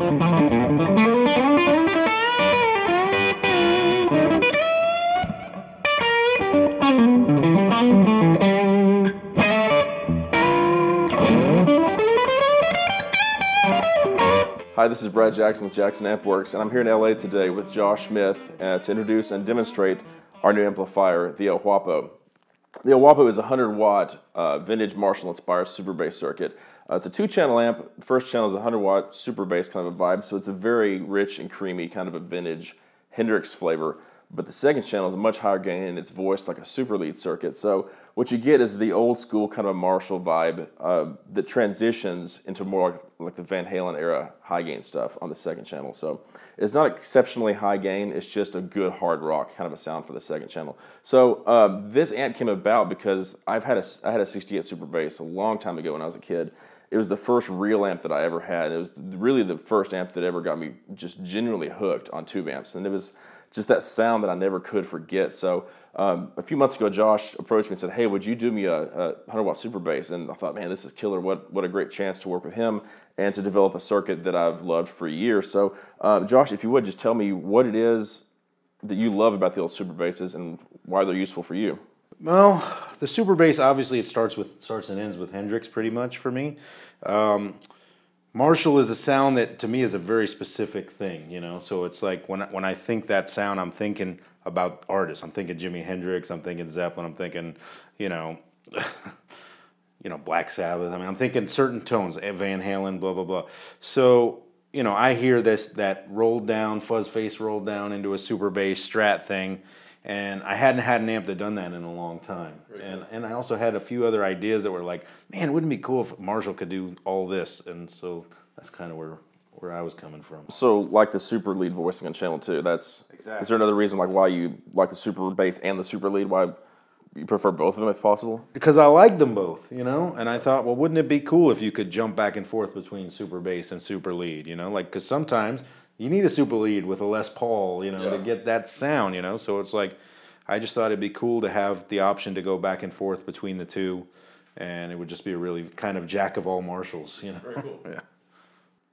Hi, this is Brad Jackson with Jackson Ampworks, and I'm here in LA today with Josh Smith uh, to introduce and demonstrate our new amplifier, the El Guapo. The El is a 100 watt uh, vintage Marshall inspired super bass circuit. Uh, it's a two channel amp. The first channel is a 100 watt super bass kind of a vibe, so it's a very rich and creamy kind of a vintage Hendrix flavor. But the second channel is a much higher gain and it's voiced like a super lead circuit. So what you get is the old school kind of a Marshall vibe uh, that transitions into more like, the Van Halen era high gain stuff on the second channel. So it's not exceptionally high gain, it's just a good hard rock kind of a sound for the second channel. So uh, this amp came about because I've had a, I had a 68 super bass a long time ago when I was a kid. It was the first real amp that I ever had. It was really the first amp that ever got me just genuinely hooked on tube amps. And it was just that sound that I never could forget. So um, a few months ago, Josh approached me and said, "Hey, would you do me a, a 100 watt super bass?" And I thought, man, this is killer. What what a great chance to work with him and to develop a circuit that I've loved for years. So, uh, Josh, if you would just tell me what it is that you love about the old super basses and why they're useful for you. Well, the super bass obviously it starts with starts and ends with Hendrix pretty much for me. Um, Marshall is a sound that to me is a very specific thing, you know. So it's like when when I think that sound, I'm thinking about artists. I'm thinking Jimi Hendrix. I'm thinking Zeppelin. I'm thinking, you know, you know Black Sabbath. I mean, I'm thinking certain tones, eh, Van Halen, blah blah blah. So you know, I hear this that rolled down, fuzz face rolled down into a super bass strat thing, and I hadn't had an amp that done that in a long time. Right. And and I also had a few other ideas that were like, man, wouldn't it be cool if Marshall could do all this? And so that's kind of where where I was coming from. So like the super lead voicing on channel two, that's exactly. Is there another reason like why you like the super bass and the super lead? Why you prefer both of them if possible? Because I like them both, you know. And I thought, well, wouldn't it be cool if you could jump back and forth between super bass and super lead, you know? Like because sometimes you need a super lead with a Les Paul, you know, yeah. to get that sound, you know. So it's like I just thought it'd be cool to have the option to go back and forth between the two, and it would just be a really kind of jack of all marshals, you know. Very cool. yeah.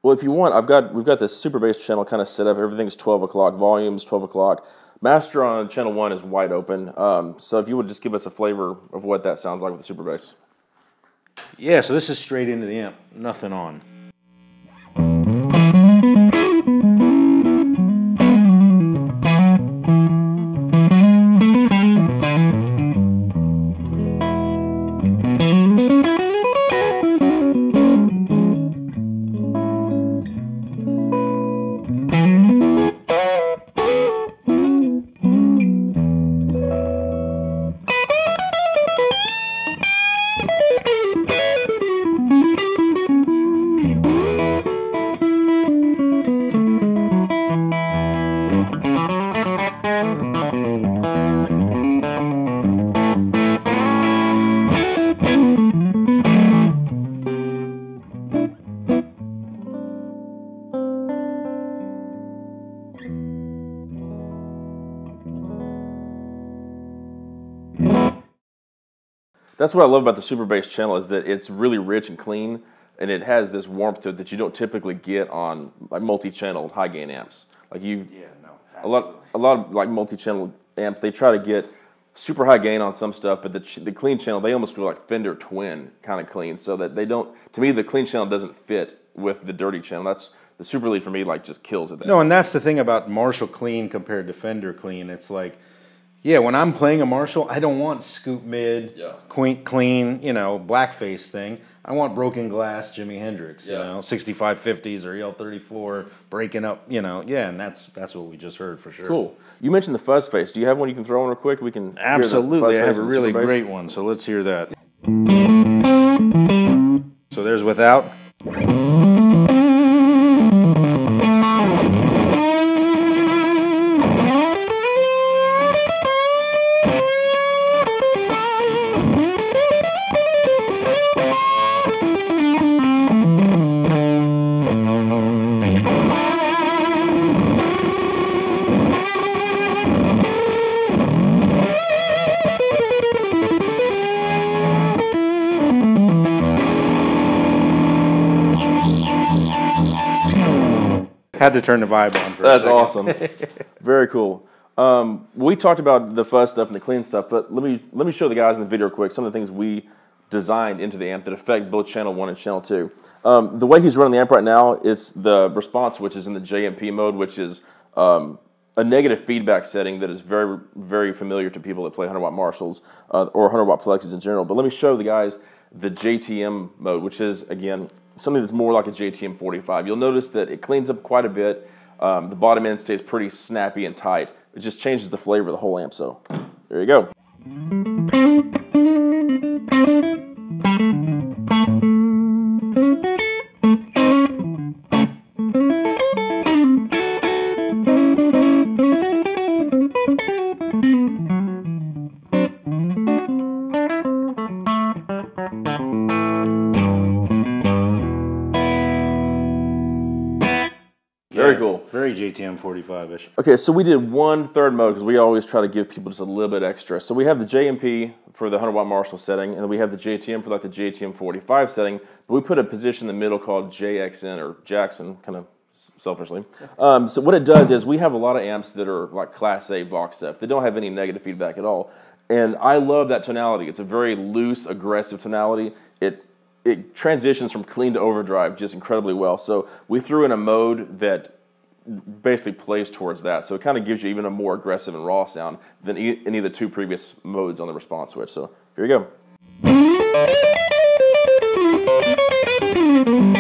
Well, if you want, I've got we've got this super bass channel kind of set up. Everything's twelve o'clock. Volumes twelve o'clock. Master on channel one is wide open. Um, so if you would just give us a flavor of what that sounds like with the super bass. Yeah. So this is straight into the amp. Nothing on. That's what I love about the Super Bass channel is that it's really rich and clean, and it has this warmth to it that you don't typically get on like multi-channel high gain amps. Like you, yeah, no, a lot, a lot of like multi-channel amps, they try to get super high gain on some stuff, but the the clean channel they almost go like Fender Twin kind of clean, so that they don't. To me, the clean channel doesn't fit with the dirty channel. That's the super lead for me like just kills it. No, and that's the thing about Marshall clean compared to Fender clean. It's like yeah, when I'm playing a Marshall, I don't want scoop mid, yeah. clean, clean, you know, blackface thing. I want broken glass Jimi Hendrix, yeah. you know, 6550s or EL34 breaking up, you know. Yeah, and that's that's what we just heard for sure. Cool. You mentioned the fuzz face. Do you have one you can throw in real quick? We can Absolutely. I have a really great one. So let's hear that. So there's without. Had to turn the vibe on for That's awesome. Very cool. Um, we talked about the fuzz stuff and the clean stuff, but let me let me show the guys in the video quick some of the things we designed into the amp that affect both channel one and channel two. Um, the way he's running the amp right now, it's the response which is in the JMP mode, which is um, a negative feedback setting that is very very familiar to people that play 100 watt Marshalls uh, or 100 watt Plexis in general. But let me show the guys the JTM mode, which is again something that's more like a JTM 45. You'll notice that it cleans up quite a bit. Um, the bottom end stays pretty snappy and tight. It just changes the flavor of the whole amp. So there you go. Cool. JTM 45 ish. Okay, so we did one third mode because we always try to give people just a little bit extra. So we have the JMP for the 100 watt Marshall setting, and then we have the JTM for like the JTM 45 setting. But we put a position in the middle called JXN or Jackson, kind of selfishly. Um, so what it does is we have a lot of amps that are like Class A Vox stuff. They don't have any negative feedback at all, and I love that tonality. It's a very loose, aggressive tonality. It it transitions from clean to overdrive just incredibly well. So we threw in a mode that basically plays towards that. So it kind of gives you even a more aggressive and raw sound than e- any of the two previous modes on the response switch. So here you go.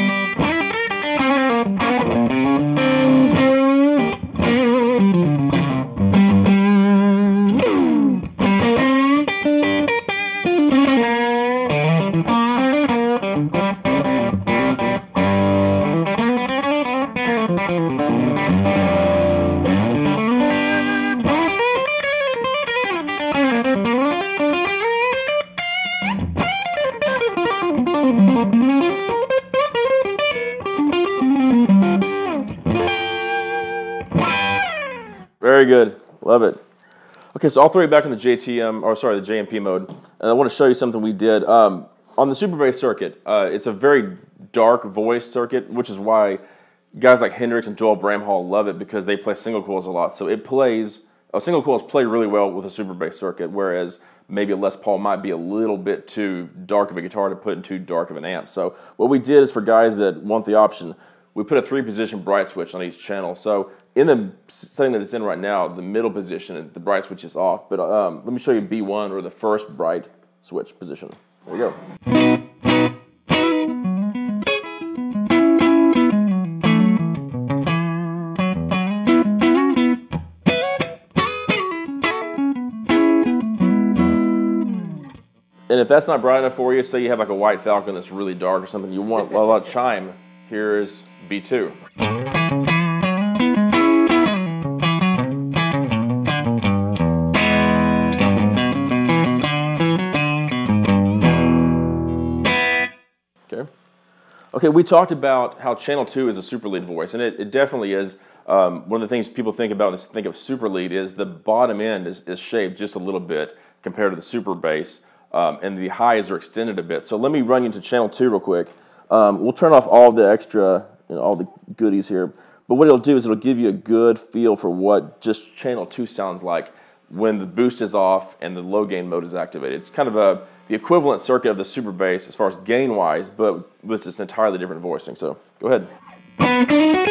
Very good. Love it. Okay, so I'll throw you back in the JTM, or sorry, the JMP mode. And I want to show you something we did. Um, on the Super Bass circuit, uh, it's a very dark voice circuit, which is why guys like Hendrix and Doyle Bramhall love it because they play single coils a lot. So it plays, uh, single coils play really well with a Super Bass circuit, whereas maybe a Les Paul might be a little bit too dark of a guitar to put in too dark of an amp. So what we did is for guys that want the option, we put a three position bright switch on each channel. So in the setting that it's in right now, the middle position, the bright switch is off. But um, let me show you B1 or the first bright switch position. There we go. And if that's not bright enough for you, say you have like a white falcon that's really dark or something, you want a lot of chime, here is B2. Okay. Okay, we talked about how channel two is a super lead voice, and it, it definitely is. Um, one of the things people think about when they think of super lead is the bottom end is, is shaved just a little bit compared to the super bass, um, and the highs are extended a bit. So let me run you into channel two real quick. Um, we'll turn off all the extra, you know, all the goodies here. But what it'll do is it'll give you a good feel for what just channel two sounds like when the boost is off and the low gain mode is activated. It's kind of a the equivalent circuit of the super bass as far as gain wise, but with just an entirely different voicing. So go ahead.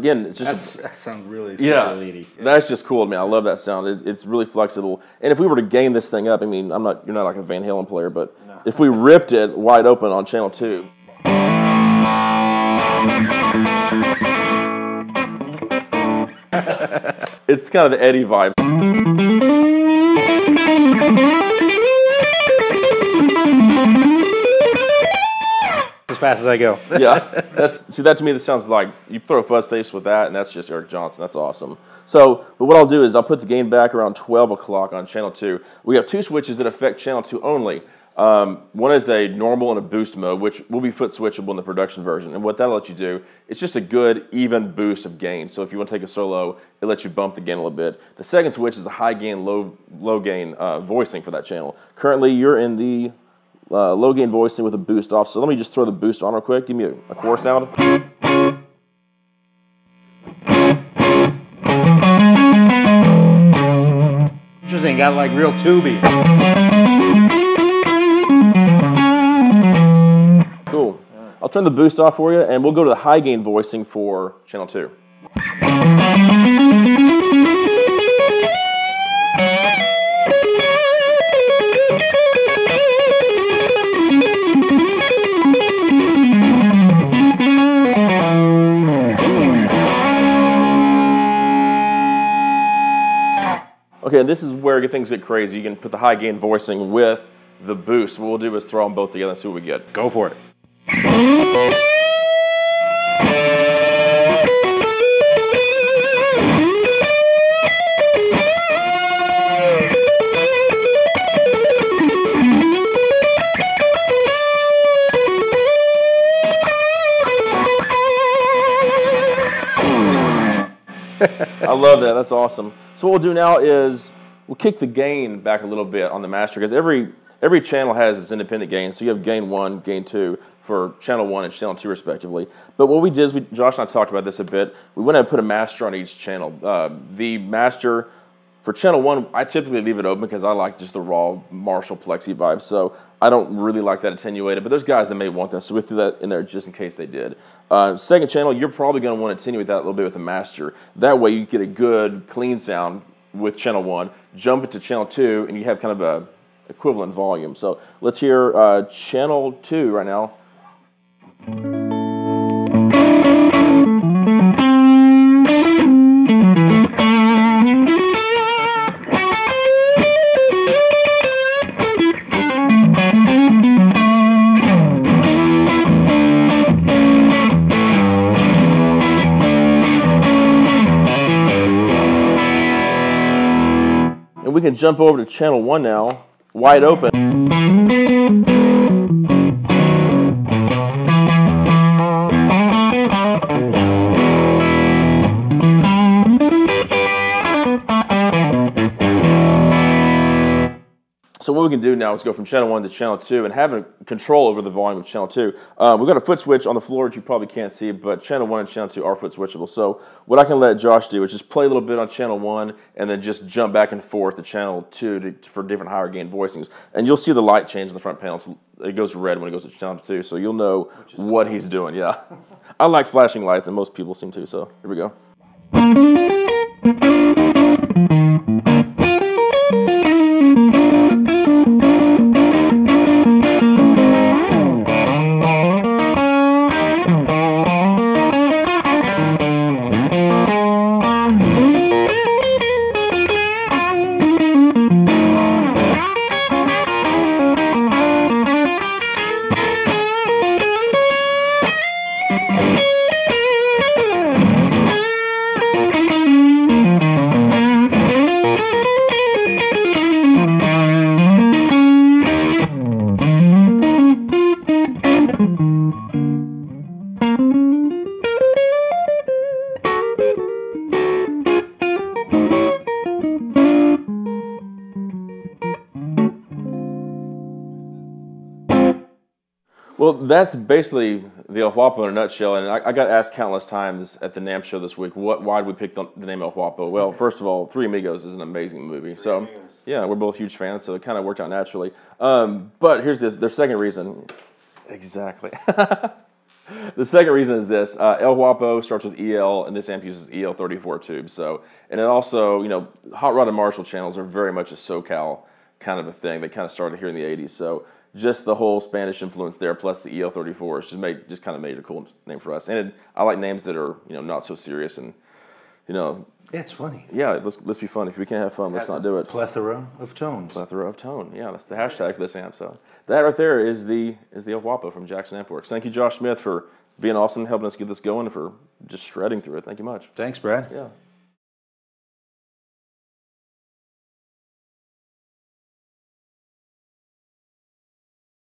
Again, it's just that sounds really yeah, leady. that's just cool to me. I love that sound. It, it's really flexible. And if we were to game this thing up, I mean, I'm not you're not like a Van Halen player, but if we ripped it wide open on channel two, it's kind of the Eddie vibe. Fast as I go. yeah, that's see that to me. That sounds like you throw a fuzz face with that, and that's just Eric Johnson. That's awesome. So, but what I'll do is I'll put the gain back around 12 o'clock on channel two. We have two switches that affect channel two only. Um, one is a normal and a boost mode, which will be foot switchable in the production version. And what that'll let you do, it's just a good even boost of gain. So if you want to take a solo, it lets you bump the gain a little bit. The second switch is a high gain, low low gain uh, voicing for that channel. Currently, you're in the uh, low gain voicing with a boost off. So let me just throw the boost on real quick. Give me a, a core sound. Interesting, got like real tubey. Cool. I'll turn the boost off for you, and we'll go to the high gain voicing for channel two. Okay, and this is where things get crazy. You can put the high gain voicing with the boost. What we'll do is throw them both together and see what we get. Go for it. I love that. That's awesome. So what we'll do now is we'll kick the gain back a little bit on the master because every every channel has its independent gain. So you have gain one, gain two for channel one and channel two respectively. But what we did is we, Josh and I talked about this a bit. We went and put a master on each channel. Uh, the master for channel one, I typically leave it open because I like just the raw Marshall Plexi vibe. So I don't really like that attenuated, but there's guys that may want that. So we threw that in there just in case they did. Uh, second channel, you're probably going to want to attenuate that a little bit with the master. That way you get a good clean sound with channel one, jump it to channel two, and you have kind of a equivalent volume. So let's hear uh, channel two right now. We can jump over to channel one now, wide open. So what we can do now is go from channel one to channel two and having control over the volume of channel two. Um, we've got a foot switch on the floor that you probably can't see, but channel one and channel two are foot switchable. So what I can let Josh do is just play a little bit on channel one and then just jump back and forth to channel two to, for different higher gain voicings. And you'll see the light change in the front panel. It goes red when it goes to channel two, so you'll know what he's doing. Yeah, I like flashing lights, and most people seem to. So here we go. That's basically the El Guapo in a nutshell. And I, I got asked countless times at the NAMM show this week, what, why did we pick the, the name El Guapo? Well, first of all, Three Amigos is an amazing movie. so, yeah, we're both huge fans, so it kind of worked out naturally. Um, but here's the, second reason. Exactly. the second reason is this uh, El Guapo starts with EL, and this amp uses EL34 tubes. So, and it also, you know, Hot Rod and Marshall channels are very much a SoCal kind of a thing. They kind of started here in the 80s. So, just the whole Spanish influence there, plus the EL34s, just made just kind of made it a cool name for us. And it, I like names that are you know not so serious and you know Yeah, it's funny. yeah let's let's be fun. If we can't have fun, let's not do it. Plethora of tones. Plethora of tone. Yeah, that's the hashtag for this amp. So that right there is the is the El Guapo from Jackson Ampworks. Thank you, Josh Smith, for being awesome, helping us get this going, and for just shredding through it. Thank you much. Thanks, Brad. Yeah.